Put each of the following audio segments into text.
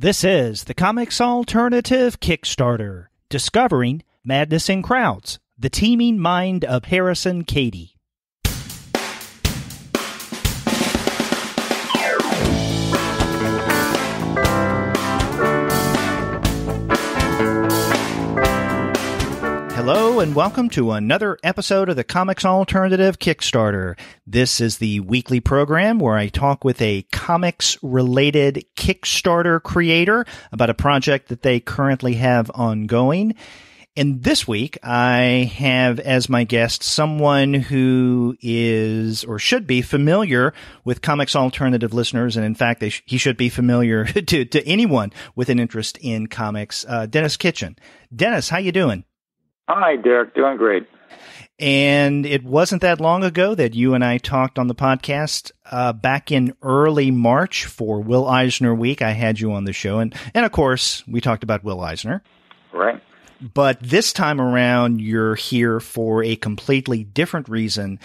This is the Comics Alternative Kickstarter, discovering Madness in Crowds, the teeming mind of Harrison Cady. And welcome to another episode of the Comics Alternative Kickstarter. This is the weekly program where I talk with a comics related Kickstarter creator about a project that they currently have ongoing. And this week, I have as my guest someone who is or should be familiar with comics alternative listeners. And in fact, sh- he should be familiar to, to anyone with an interest in comics. Uh, Denis Kitchen. Denis, how you doing? Hi, Derek. Doing great. And it wasn't that long ago that you and I talked on the podcast uh, back in early March for Will Eisner Week. I had you on the show, and and of course we talked about Will Eisner. Right. But this time around, you're here for a completely different reason.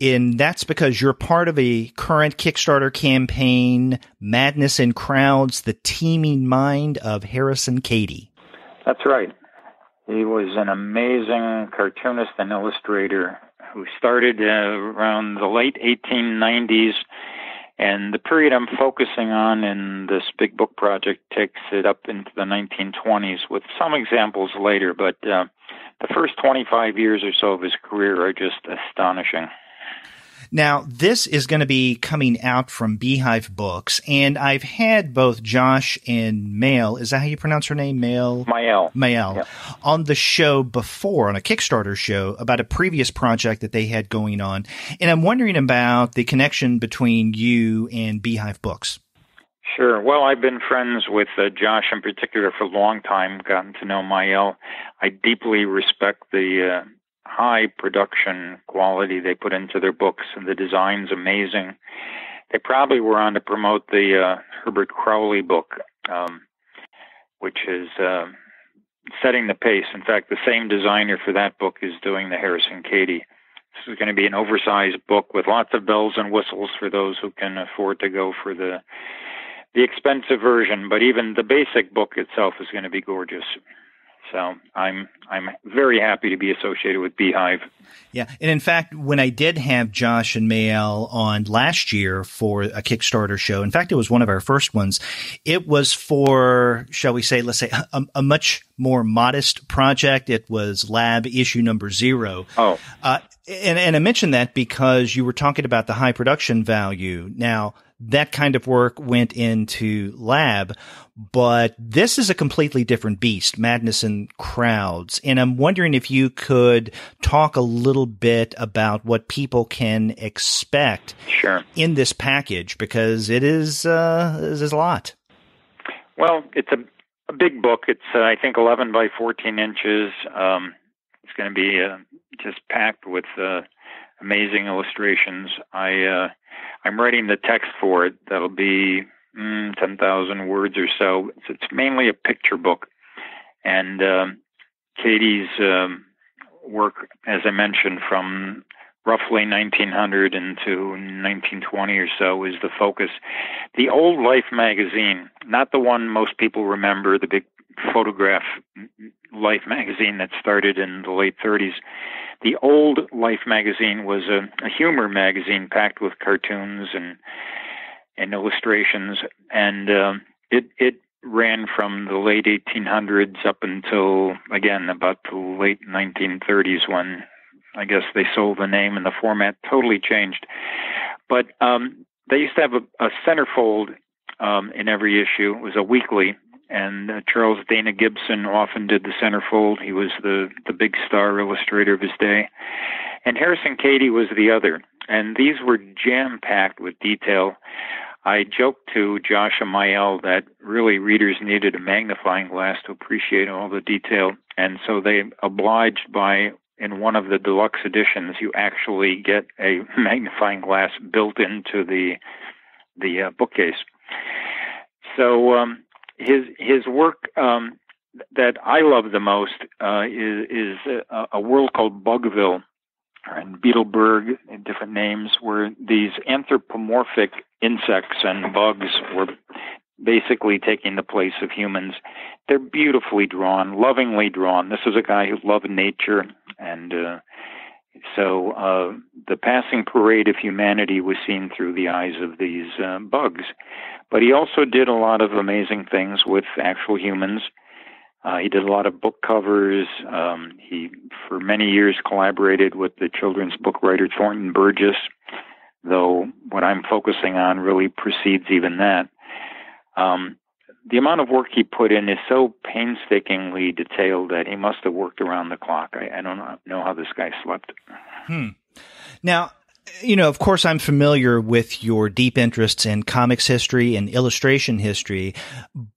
And that's because you're part of a current Kickstarter campaign, Madness in Crowds, the teeming mind of Harrison Cady. That's right. He was an amazing cartoonist and illustrator who started uh, around the late 1890s. And the period I'm focusing on in this big book project takes it up into the 1920s with some examples later. But uh, the first 25 years or so of his career are just astonishing. Now, this is going to be coming out from Beehive Books, and I've had both Josh and Mail, is that how you pronounce her name? Mail? Mael. Mael, yep. on the show before, on a Kickstarter show, about a previous project that they had going on. And I'm wondering about the connection between you and Beehive Books. Sure. Well, I've been friends with uh, Josh in particular for a long time, gotten to know Mael. I deeply respect the uh, high production quality they put into their books, and the design's amazing. They probably were on to promote the uh, Herbert Crowley book, um, which is uh, setting the pace. In fact, the same designer for that book is doing the Harrison Cady. This is going to be an oversized book with lots of bells and whistles for those who can afford to go for the the expensive version. But even the basic book itself is going to be gorgeous. So I'm I'm very happy to be associated with Beehive. Yeah, and in fact, when I did have Josh and Mael on last year for a Kickstarter show, in fact, it was one of our first ones. It was for, shall we say, let's say, a, a much more modest project. It was Lab issue number zero. Oh, uh, and and I mentioned that because you were talking about the high production value. Now that kind of work went into lab, but this is a completely different beast, madness and crowds. And I'm wondering if you could talk a little bit about what people can expect sure. in this package because it is, uh, is a lot. Well, it's a, a big book. It's, uh, I think, 11 by 14 inches. Um, it's going to be uh, just packed with uh, amazing illustrations. I, uh, I'm writing the text for it. That'll be mm, 10,000 words or so. It's, it's, mainly a picture book. And um, Cady's um, work, as I mentioned, from roughly 1900 into 1920 or so is the focus. The old Life magazine, not the one most people remember, the big photograph Life magazine that started in the late 30s. The old Life magazine was a, a humor magazine packed with cartoons and and illustrations, and um, it it ran from the late 1800s up until again about the late 1930s when I guess they sold the name and the format totally changed. But um, they used to have a, a centerfold um, in every issue. It was a weekly, and uh, Charles Dana Gibson often did the centerfold. He was the the big star illustrator of his day, and Harrison Cady was the other. And these were jam packed with detail. I joked to Josh and Mael that really readers needed a magnifying glass to appreciate all the detail, and so they obliged by in one of the deluxe editions you actually get a magnifying glass built into the the uh, bookcase. So um, his his work um, that I love the most uh, is is a, a, world called Bugville and Beetleburg, and different names, where these anthropomorphic insects and bugs were basically taking the place of humans. They're beautifully drawn, lovingly drawn. This is a guy who loved nature, and uh, so uh, the passing parade of humanity was seen through the eyes of these uh, bugs. But he also did a lot of amazing things with actual humans. Uh, he did a lot of book covers. Um, he, for many years, collaborated with the children's book writer Thornton Burgess, though what I'm focusing on really precedes even that. Um, the amount of work he put in is so painstakingly detailed that he must have worked around the clock. I, I don't know how this guy slept. Hmm. Now, you know, of course, I'm familiar with your deep interests in comics history and illustration history,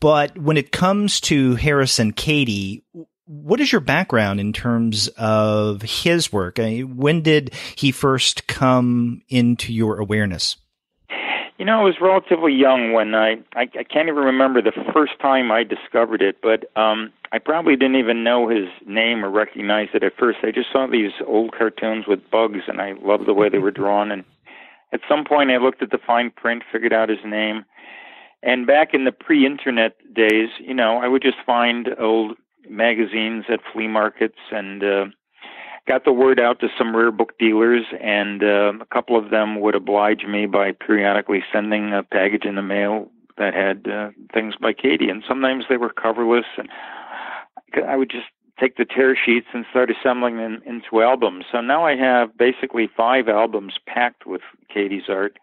but when it comes to Harrison Cady, what is your background in terms of his work? I mean, when did he first come into your awareness? You know, I was relatively young when I, I I can't even remember the first time I discovered it, but um I probably didn't even know his name or recognize it at first. I just saw these old cartoons with bugs and I loved the way they were drawn and at some point I looked at the fine print, figured out his name. And back in the pre-internet days, you know, I would just find old magazines at flea markets and uh got the word out to some rare book dealers, and uh, a couple of them would oblige me by periodically sending a package in the mail that had uh, things by Cady, and sometimes they were coverless, and I would just take the tear sheets and start assembling them into albums. So now I have basically five albums packed with Cady's art.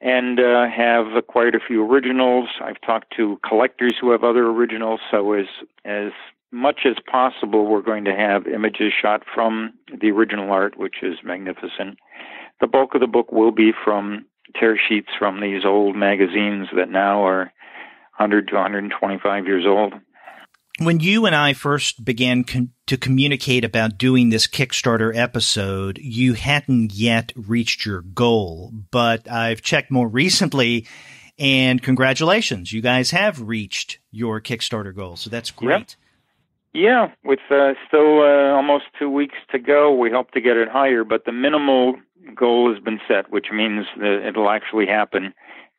And uh, have acquired a few originals. I've talked to collectors who have other originals. So as as much as possible, we're going to have images shot from the original art, which is magnificent. The bulk of the book will be from tear sheets from these old magazines that now are 100 to 125 years old. When you and I first began con- to communicate about doing this Kickstarter episode, you hadn't yet reached your goal, but I've checked more recently and congratulations, you guys have reached your Kickstarter goal. So that's great. Yep. Yeah, with uh, still uh, almost two weeks to go, we hope to get it higher. But the minimal goal has been set, which means that it'll actually happen.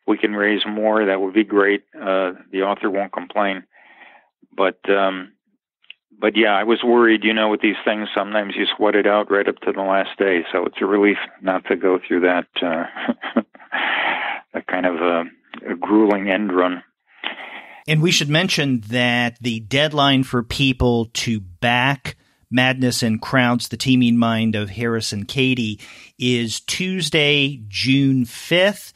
We can raise more. That would be great. Uh, the author won't complain. But um, but yeah, I was worried. You know, with these things, sometimes you sweat it out right up to the last day. So it's a relief not to go through that uh, that kind of a, a grueling end run. And we should mention that the deadline for people to back Madness and Crowds, the teeming mind of Harrison Cady, is Tuesday, June 5th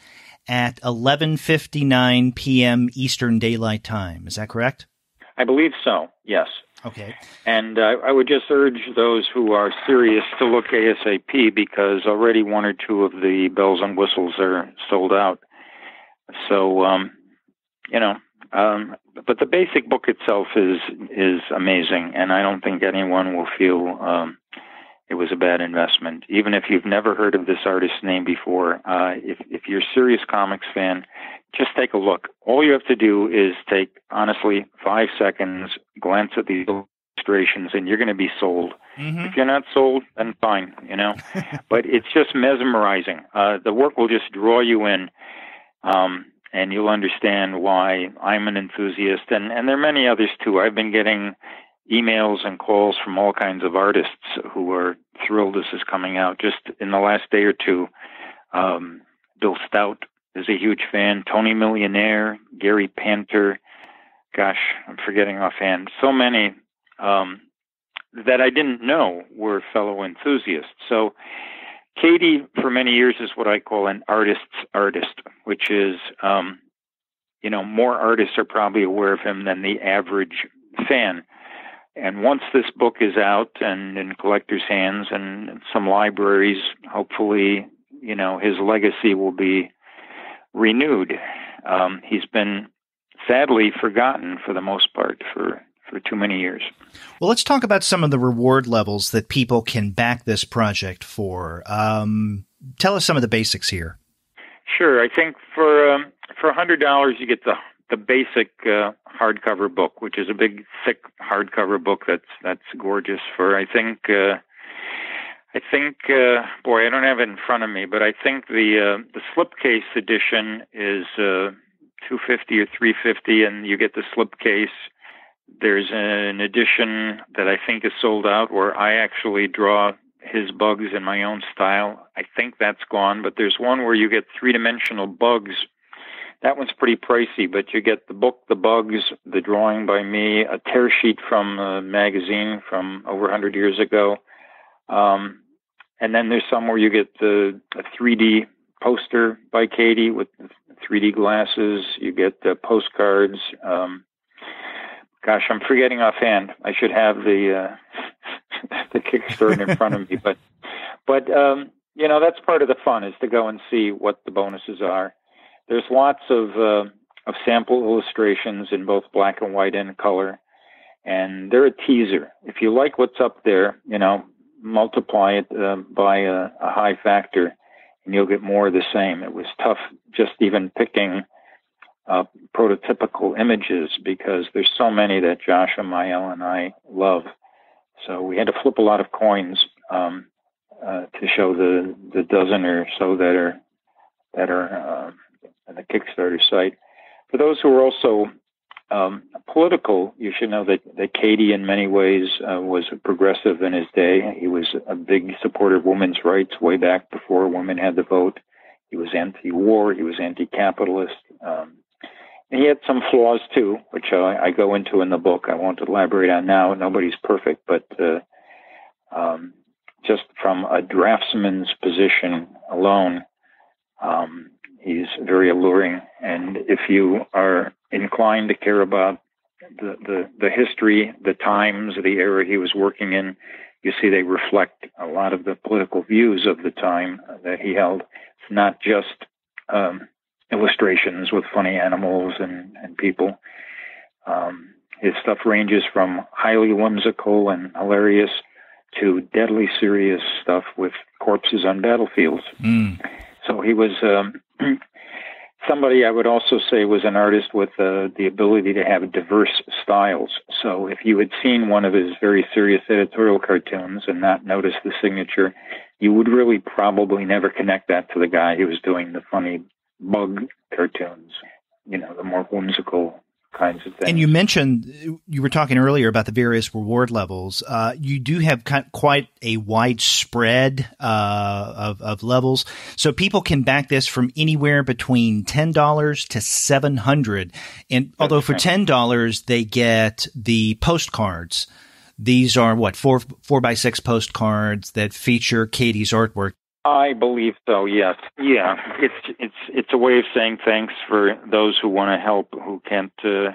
at 11:59 p.m. Eastern Daylight Time. Is that correct? I believe so. Yes. Okay. And uh, I would just urge those who are serious to look ASAP because already one or two of the bells and whistles are sold out. So, um, you know, um, but the basic book itself is is amazing, and I don't think anyone will feel um, it was a bad investment, even if you've never heard of this artist's name before. Uh, if if you're a serious comics fan, just take a look. All you have to do is take honestly five seconds, glance at the illustrations, and you're going to be sold. Mm-hmm. If you're not sold, then fine, you know. but it's just mesmerizing. Uh, the work will just draw you in. Um, and you'll understand why I'm an enthusiast. And, and there are many others too. I've been getting emails and calls from all kinds of artists who are thrilled this is coming out. Just in the last day or two, um, Bill Stout is a huge fan. Tony Millionaire, Gary Panter. Gosh, I'm forgetting offhand. So many um, that I didn't know were fellow enthusiasts. So Cady, for many years, is what I call an artist's artist, which is, um, you know, more artists are probably aware of him than the average fan. And once this book is out and in collectors' hands and some libraries, hopefully, you know, his legacy will be renewed. Um, he's been sadly forgotten for the most part for for too many years. Well, let's talk about some of the reward levels that people can back this project for. Um, tell us some of the basics here. Sure. I think for um, for hundred dollars, you get the the basic uh, hardcover book, which is a big, thick hardcover book that's that's gorgeous. For I think. Uh, I think, uh, boy, I don't have it in front of me, but I think the uh, the slipcase edition is uh, 250 or 350 and you get the slipcase. There's an edition that I think is sold out where I actually draw his bugs in my own style. I think that's gone, but there's one where you get three dimensional bugs. That one's pretty pricey, but you get the book, the bugs, the drawing by me, a tear sheet from a magazine from over 100 years ago. Um, and then there's some where you get the a 3D poster by Cady with 3D glasses. You get the postcards. Um, gosh, I'm forgetting offhand. I should have the uh, the Kickstarter in front of me, but but um, you know that's part of the fun is to go and see what the bonuses are. There's lots of uh, of sample illustrations in both black and white and color, and they're a teaser. If you like what's up there, you know, multiply it uh, by a, a high factor, and you'll get more of the same. It was tough just even picking uh, prototypical images because there's so many that Josh and Mael and I love. So we had to flip a lot of coins um, uh, to show the the dozen or so that are that are uh, on the Kickstarter site. For those who are also um, political, you should know that, that Cady, in many ways, uh, was a progressive in his day. He was a big supporter of women's rights way back before women had the vote. He was anti-war. He was anti-capitalist. Um, he had some flaws too, which I, I, go into in the book. I won't elaborate on now. Nobody's perfect, but uh, um, just from a draftsman's position alone, um, he's very alluring. And if you are inclined to care about the, the, the history, the times, the era he was working in, you see they reflect a lot of the political views of the time that he held. It's not just um, illustrations with funny animals and, and people. Um, his stuff ranges from highly whimsical and hilarious to deadly serious stuff with corpses on battlefields. Mm. So he was um, somebody I would also say was an artist with uh, the ability to have diverse styles. So if you had seen one of his very serious editorial cartoons and not noticed the signature, you would really probably never connect that to the guy who was doing the funny bug cartoons, you know, the more whimsical kinds of things. And you mentioned you were talking earlier about the various reward levels. Uh, you do have quite a widespread uh, of, of levels, so people can back this from anywhere between ten dollars to seven hundred. And although for ten dollars they get the postcards. These are what four four by six postcards that feature Cady's artwork. I believe so. Yes. Yeah. It's it's it's a way of saying thanks for those who want to help who can't uh,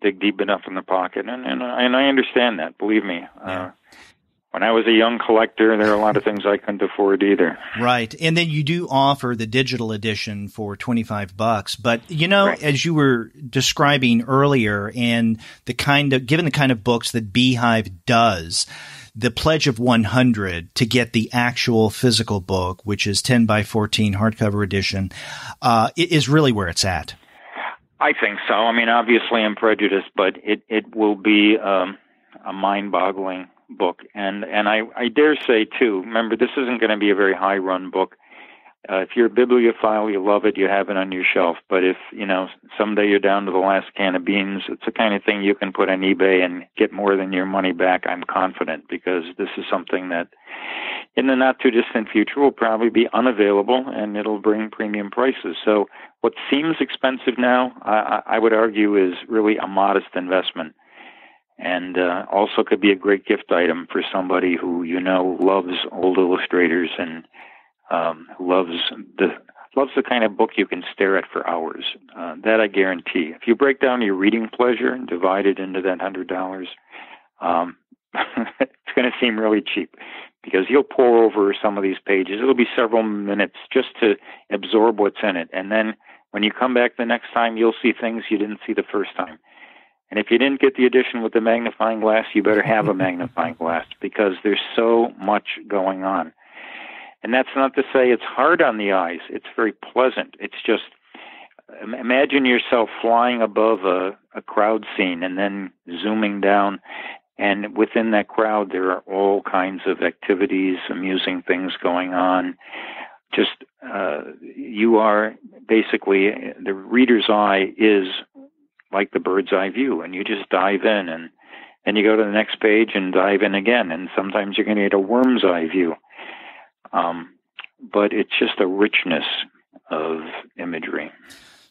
dig deep enough in the pocket, and and and I understand that. Believe me. Uh, when I was a young collector, there are a lot of things I couldn't afford either. Right. And then you do offer the digital edition for 25 bucks. But, you know, right. as you were describing earlier and the kind of, given the kind of books that Beehive does, the pledge of 100 to get the actual physical book, which is 10 by 14 hardcover edition, uh, is really where it's at. I think so. I mean, obviously I'm prejudiced, but it, it will be um, a mind-boggling book. And, and I, I dare say, too, remember, this isn't going to be a very high-run book. Uh, if you're a bibliophile, you love it, you have it on your shelf. But if, you know, someday you're down to the last can of beans, it's the kind of thing you can put on eBay and get more than your money back, I'm confident, because this is something that in the not too distant future will probably be unavailable and it'll bring premium prices. So what seems expensive now, I, I would argue, is really a modest investment. And uh, also could be a great gift item for somebody who you know loves old illustrators and um, loves the loves the kind of book you can stare at for hours. Uh, that I guarantee. If you break down your reading pleasure and divide it into that hundred dollars, um, it's going to seem really cheap because you'll pour over some of these pages. It'll be several minutes just to absorb what's in it, and then when you come back the next time, you'll see things you didn't see the first time. And if you didn't get the edition with the magnifying glass, you better have a magnifying glass because there's so much going on. And that's not to say it's hard on the eyes. It's very pleasant. It's just imagine yourself flying above a, a crowd scene and then zooming down. And within that crowd, there are all kinds of activities, amusing things going on. Just uh, you are basically the reader's eye is like the bird's eye view, and you just dive in and and you go to the next page and dive in again, and sometimes you're going to get a worm's eye view. Um, but it's just a richness of imagery.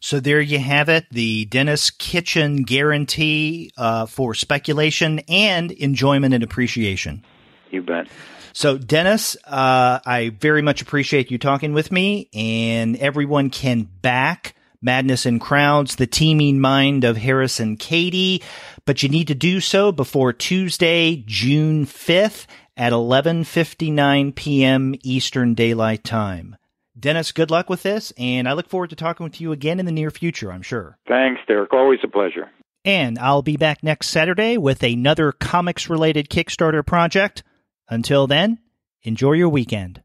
So there you have it, the Denis Kitchen guarantee uh, for speculation and enjoyment and appreciation. You bet. So, Denis, uh, I very much appreciate you talking with me, and everyone can back Madness in Crowds, the teeming mind of Harrison Cady, but you need to do so before Tuesday, June 5th at 11:59 p.m. Eastern Daylight Time. Denis, good luck with this, and I look forward to talking with you again in the near future, I'm sure. Thanks, Derek. Always a pleasure. And I'll be back next Saturday with another comics related Kickstarter project. Until then, enjoy your weekend.